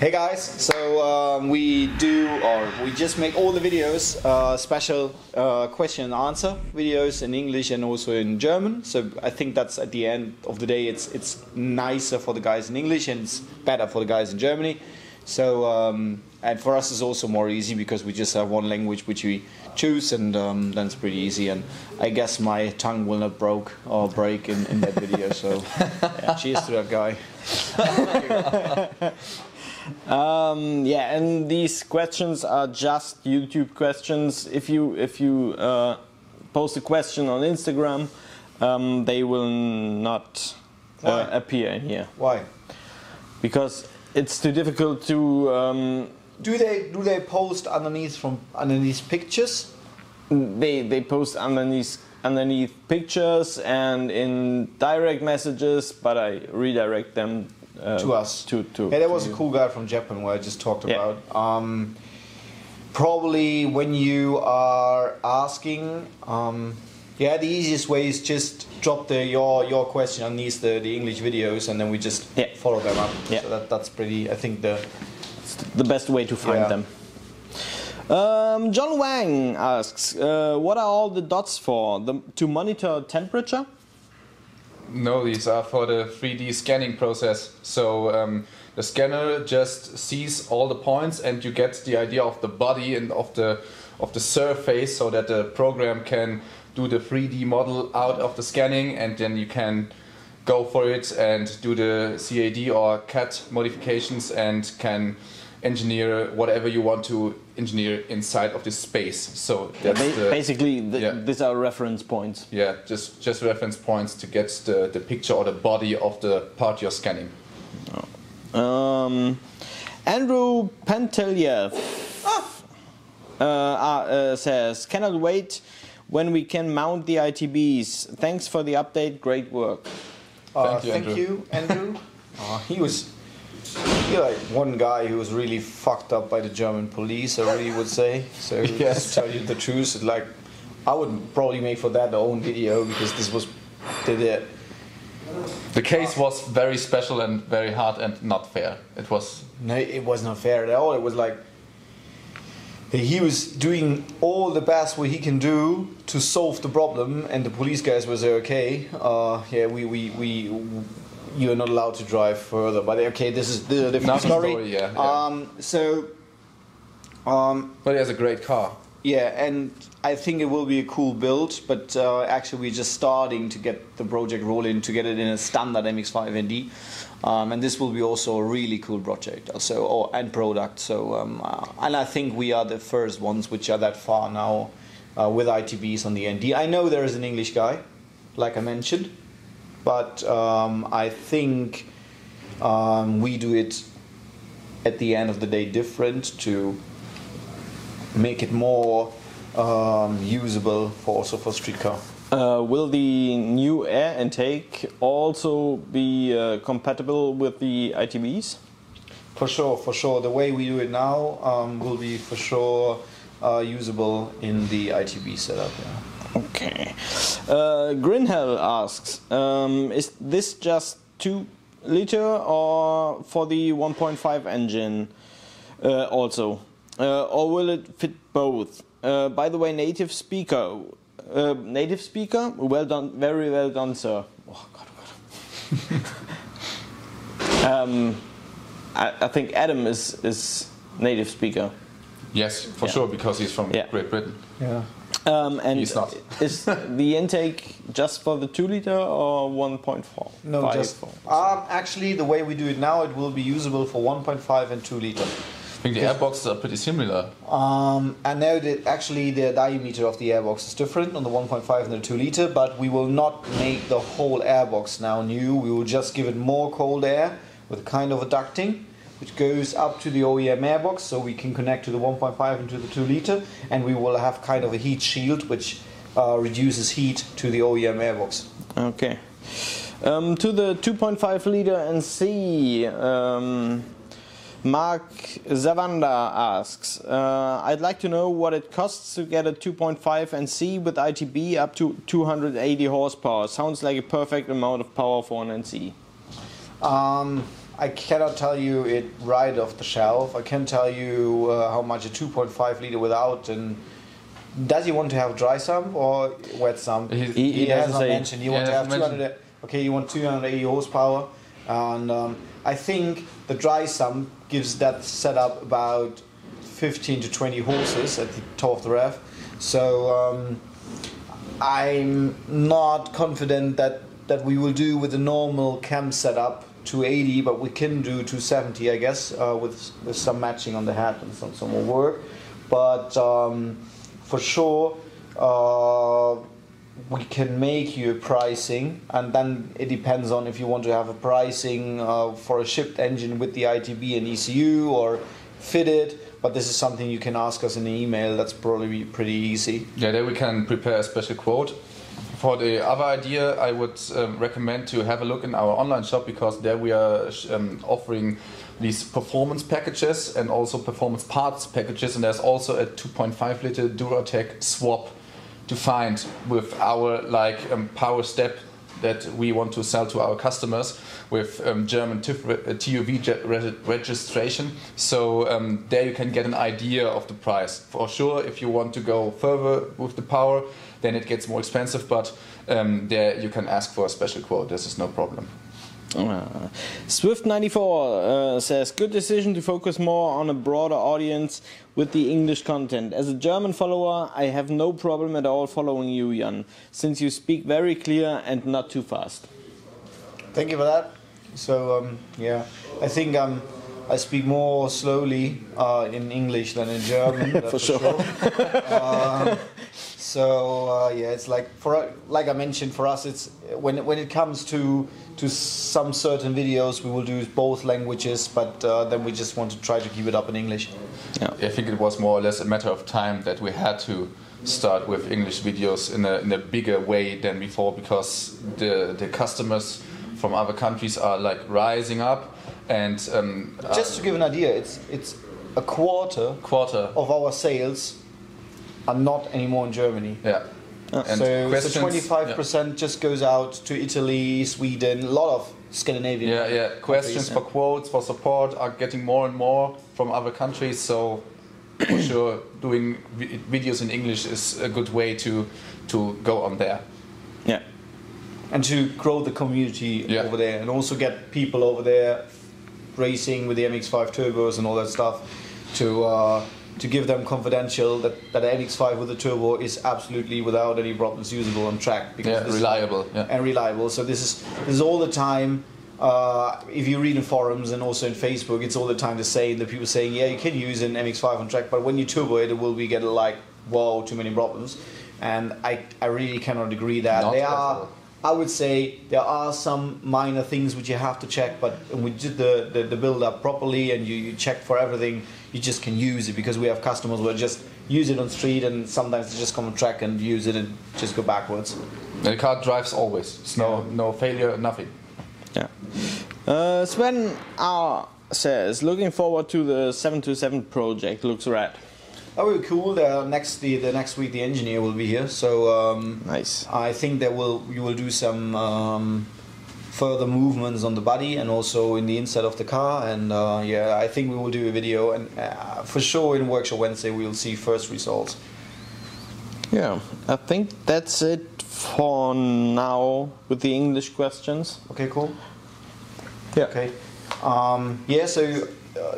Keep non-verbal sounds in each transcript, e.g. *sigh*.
Hey guys, so um, we do, or we just make all the videos, uh, special uh, question and answer videos in English and also in German. So I think that's at the end of the day, it's it's nicer for the guys in English and it's better for the guys in Germany. So um, and for us it's also more easy because we just have one language which we choose and um, then it's pretty easy. And I guess my tongue will not broke or break in, in that video. So *laughs* yeah, cheers to that guy. *laughs* Um, yeah, and these questions are just YouTube questions. If you if you uh, post a question on Instagram, um, they will not uh, appear in here Why? because it's too difficult to. Um, Do they do they post underneath from underneath pictures? they they post underneath underneath pictures and in direct messages, but I redirect them uh, To us. To to. Yeah, there to was a cool guy from Japan where I just talked Yeah. about. Um, probably when you are asking, um, yeah, the easiest way is just drop the your your question underneath the, the English videos, and then we just Yeah. follow them up. Yeah. So that, that's pretty. I think the the best way to find Yeah. them. Um, John Wang asks, uh, what are all the dots for? The, to monitor temperature? No, these are for the 3D scanning process. So um, the scanner just sees all the points, and you get the idea of the body and of the of the surface, so that the program can do the 3D model out of the scanning, and then you can go for it and do the CAD or CAD modifications, and can engineer whatever you want to engineer inside of this space. So that's Ba- the, Basically, the, yeah. these are reference points. yeah, just just reference points to get the, the picture or the body of the part you're scanning. Um, Andrew Panteliev uh, uh, says, cannot wait when we can mount the ITBs. Thanks for the update, great work. Uh, Thank you, thank Andrew. you, Andrew. *laughs* uh, he was he like one guy who was really fucked up by the German police. I really would say. So *laughs* Yes. to tell you the truth, it's like I would probably make for that the own video because this was the, the The case was very special and very hard and not fair. It was no, it was not fair at all. It was like he was doing all the best what he can do to solve the problem, and the police guys was okay. Uh, yeah, we we we. You are not allowed to drive further, but okay, this is, this is a different story. story, yeah, yeah. Um, so, um, but he has a great car. yeah, and I think it will be a cool build, but uh, actually we're just starting to get the project rolling to get it in a standard MX-5 ND, um, and this will be also a really cool project, also or and product. So, um, uh, and I think we are the first ones which are that far now uh, with ITBs on the ND. I know there is an English guy, like I mentioned, but um, I think um, we do it at the end of the day different to make it more um, usable for also for street car. Uh, will the new air intake also be uh, compatible with the ITBs? For sure, for sure. The way we do it now um, will be for sure uh, usable in the ITB setup. Yeah. Okay. Uh, Grinhell asks, um, is this just 2 liter or for the 1.5 engine uh, also? Uh, or will it fit both? Uh, by the way, native speaker. Uh, native speaker? Well done, very well done, sir. Oh, God, God. *laughs* um, I, I think Adam is, is native speaker. Yes, for Yeah. sure, because he's from Yeah. Great Britain. Yeah. Um, and He's not. *laughs* is the intake just for the 2 liter or 1.4? No, Five just or- um, actually the way we do it now, it will be usable for 1.5 and 2 liter. I think the airboxes are pretty similar. Um, I know that actually the diameter of the airbox is different on the 1.5 and the 2 liter, but we will not make the whole airbox now new. We will just give it more cold air with kind of a ducting, which goes up to the OEM airbox, so we can connect to the 1.5 and to the 2 liter, and we will have kind of a heat shield which uh, reduces heat to the OEM airbox. Okay. Um, to the 2.5 liter NC, um, Mark Zavanda asks, uh, I'd like to know what it costs to get a 2.5 NC with ITB up to 280 horsepower. Sounds like a perfect amount of power for an NC. Um, I cannot tell you it right off the shelf. I can tell you uh, how much a 2.5 liter without and does he want to have dry sump or wet sump? He- he he has doesn't mentioned. You He want to have hasn't 200. Okay, you want 280 horsepower, and um, I think the dry sump gives that setup about 15 to 20 horses at the top of the ref. So um, I'm not confident that that we will do with the normal cam setup 280, but we can do 270, I guess, uh, with with some matching on the hat and some some more work. But um, for sure, uh, we can make you a pricing, and then it depends on if you want to have a pricing uh, for a shipped engine with the ITB and ECU or fitted. But this is something you can ask us in an email. That's probably pretty easy. Yeah, there we can prepare a special quote. For the other idea, I would um, recommend to have a look in our online shop because there we are um, offering these performance packages and also performance parts packages, and there's also a 2.5 liter Duratec swap to find with our like um, power step that we want to sell to our customers with um, German TÜV, uh, re- registration. So um, there you can get an idea of the price. For sure, if you want to go further with the power, then it gets more expensive. But um, there you can ask for a special quote. This is no problem. Uh, Swift94 uh, says, Good decision to focus more on a broader audience with the English content. As a German follower, I have no problem at all following you, Jan, since you speak very clear and not too fast. Thank you for that. So um, yeah, I think um, I speak more slowly uh, in English than in German. *laughs* that's For sure. um, *laughs* so uh, yeah, it's like for like I mentioned, for us, it's when it, when it comes to to some certain videos, we will do both languages, but uh, then we just want to try to keep it up in English. I think it was more or less a matter of time that we had to start with English videos in a, in a bigger way than before because the, the customers from other countries are like rising up and um, Just to give an idea, it's it's a quarter quarter. of our sales are not anymore in Germany. Yeah. And so, so 25% just goes out to Italy, Sweden, a lot of Scandinavian. Yeah, yeah. Questions countries, for quotes, for support are getting more and more from other countries. So, for *coughs* sure, doing vi- videos in English is a good way to to go on there. Yeah. And to grow the community Yeah. over there and also get people over there racing with the MX5 turbos and all that stuff to uh, to give them confidential that, that the MX5 with the turbo is absolutely without any problems usable on track. Yeah, this- reliable. Yeah. and reliable. So this is this is all the time. Uh, if you read in forums and also in Facebook, it's all the time the same. The people saying, yeah, you can use an MX-5 on track, but when you turbo it, it will be get like, whoa, too many problems. And I, I really cannot agree that Not there are. all. I would say there are some minor things which you have to check, but when we did the, the, the build up properly and you, you check for everything, you just can use it because we have customers who just use it on street and sometimes they just come on track and use it and just go backwards. The car drives always. It's no no failure, nothing. Yeah. Uh, Sven R says, looking forward to the 727 project. Looks rad. That will be cool. The next the, the next week the engineer will be here, so um, Nice. I think that will you will do some um, further movements on the body and also in the inside of the car. And uh, yeah, I think we will do a video and uh, for sure in workshop Wednesday we will see first results. Yeah, I think that's it for now with the English questions. Okay, cool. Yeah. Okay. Um, yeah, so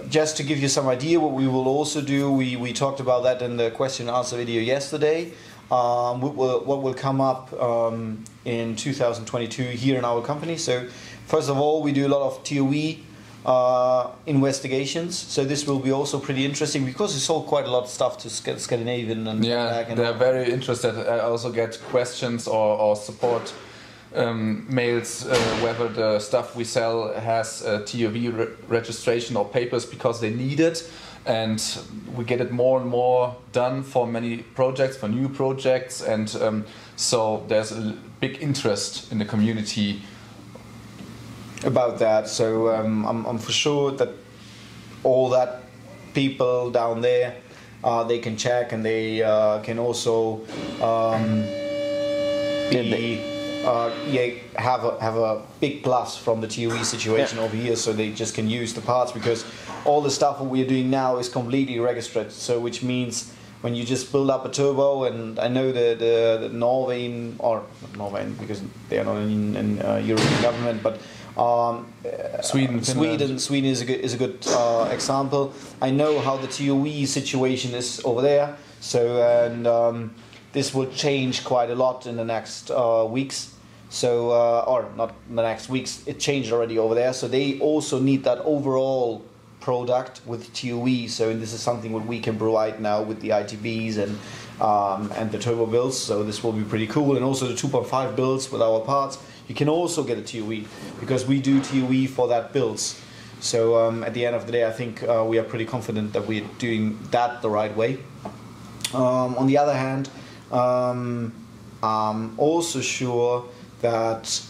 just to give you some idea what we will also do, we, we talked about that in the question and answer video yesterday. Um, what, will, what will come up um, in 2022 here in our company. So, first of all, we do a lot of TÜV uh, investigations. So, this will be also pretty interesting because we sold quite a lot of stuff to Sc- Scandinavian and Yeah, and they're very interested. I also get questions or, or support um, mails uh, whether the stuff we sell has a TÜV re- registration or papers because they need it. And we get it more and more done for many projects, for new projects. And um, so there's a big interest in the community. about that. So um, I'm, I'm for sure that all that people down there uh, they can check and they uh, can also um, be uh, yeah, have a have a big plus from the TÜV situation Yeah. over here, so they just can use the parts because all the stuff that we are doing now is completely registered. So which means when you just build up a turbo, and I know the the, the Norwegian or not Norwegian because they are not in, in uh, European government, but um, Sweden, Finland. Sweden, Sweden is a good is a good uh, example. I know how the TÜV situation is over there, so and um, this will change quite a lot in the next uh, weeks. So uh, or not the next weeks, it changed already over there. So they also need that overall product with TÜV. So this is something what we can provide now with the ITBs and um, and the turbo builds. So this will be pretty cool. And also the 2.5 builds with our parts, you can also get a TÜV because we do TÜV for that builds. So um, at the end of the day, I think uh, we are pretty confident that we're doing that the right way. Um, on the other hand, um, I'm also sure that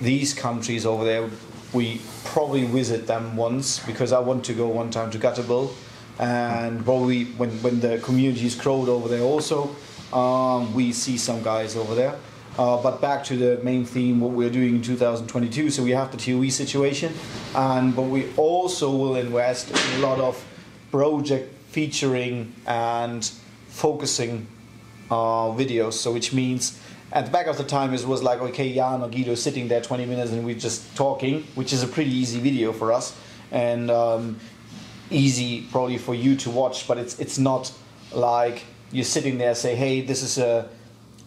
these countries over there, we probably visit them once because I want to go one time to Gutterbill, and probably when, when the community is crowed over there also, um, we see some guys over there. Uh, but back to the main theme, what we're doing in 2022. So we have the TÜV situation, and but we also will invest in a lot of project featuring and focusing uh, videos. So which means at the back of the time it was like okay, Jan or Guido sitting there 20 minutes and we're just talking, which is a pretty easy video for us and um, easy probably for you to watch. But it's it's not like you're sitting there say, hey, this is a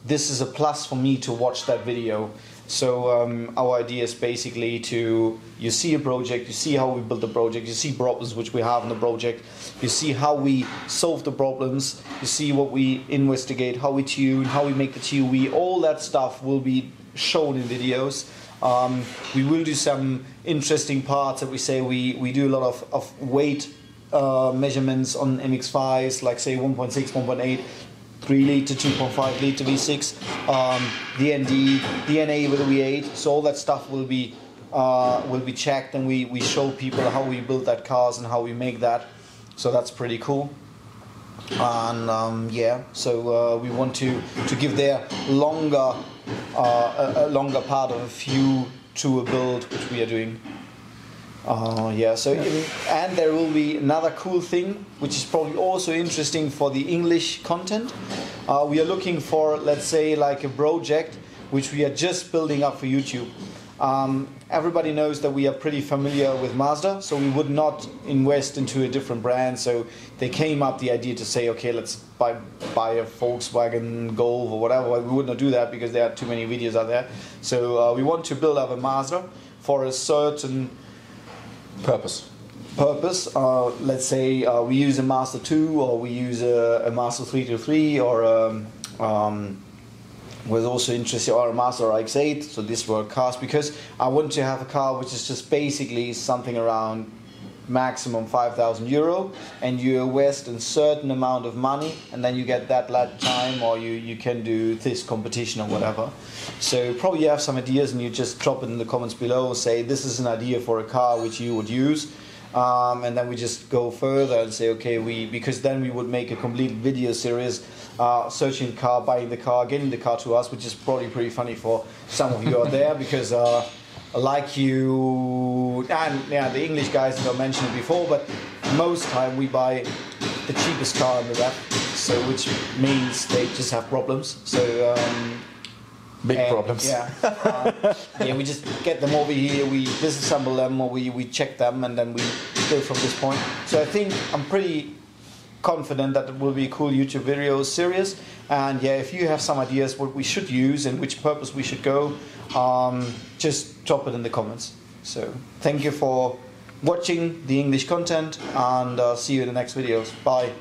this is a plus for me to watch that video. So um, our idea is basically to you see a project, you see how we build the project, you see problems which we have in the project, you see how we solve the problems, you see what we investigate, how we tune, how we make the TÜV, all that stuff will be shown in videos. Um, we will do some interesting parts that we say we, we do a lot of, of weight uh, measurements on MX5s, like say 1.6, 1.8, 3 liter, 2.5 liter V6, um, DND, DNA with a V8. So all that stuff will be uh, will be checked, and we, we show people how we build that cars and how we make that. So that's pretty cool. And um, yeah, so uh, we want to to give their longer uh, a, a longer part of a few to a build, which we are doing. Uh, yeah, so and there will be another cool thing, which is probably also interesting for the English content. Uh, we are looking for, let's say, like a project which we are just building up for YouTube. Um, everybody knows that we are pretty familiar with Mazda, so we would not invest into a different brand. So they came up the idea to say, okay, let's buy buy a Volkswagen Golf or whatever. We would not do that because there are too many videos out there. So uh, we want to build up a Mazda for a certain Purpose. purpose. Uh, let's say uh, we use a Mazda 2 or we use a, a Mazda 323 or um, um, was also interested or a Mazda RX-8. So this were cars because I want to have a car which is just basically something around maximum 5,000 euro and you invest a certain amount of money and then you get that lap time or you, you can do this competition or whatever. So probably you have some ideas and you just drop it in the comments below say this is an idea for a car which you would use um, and then we just go further and say okay we because then we would make a complete video series uh, searching car buying the car getting the car to us which is probably pretty funny for some of you out there because uh, like you and yeah the english guys have mentioned it before but most time we buy the cheapest car in the web so which means they just have problems so um, Big and, problems. Yeah. Uh, *laughs* yeah, we just get them over here, we disassemble them, or we, we check them, and then we go from this point. So I think I'm pretty confident that it will be a cool YouTube video series. And yeah, if you have some ideas what we should use and which purpose we should go, um, just drop it in the comments. So thank you for watching the English content and uh, see you in the next videos. Bye.